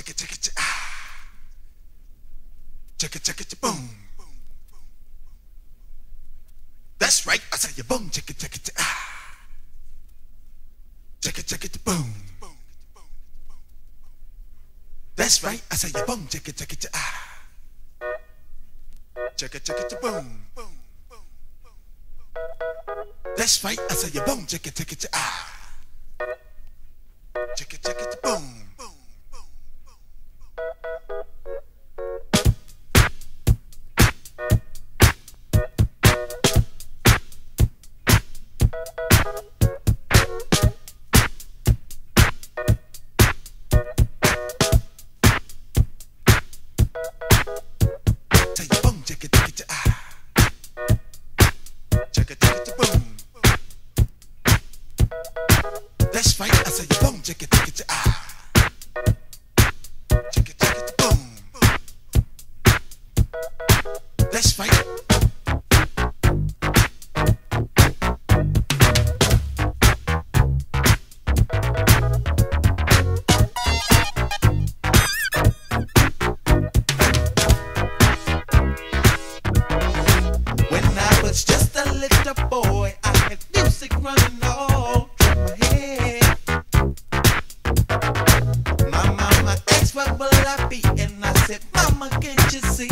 chicka chicka chicka ah. Chicka chicka chicka boom. That's right, I say you boom chicka chicka chicka ah. Chicka chicka chicka boom. That's right, I say you boom chicka chicka chicka ah. Chicka chicka chicka boom. That's right, I say you boom chicka chicka chicka ah. That's right, I say boom chicka chicka chicka ah. Chicka chicka chicka boom. That's right. When I was just a little boy, I had music running and I said, Mama, can't you see?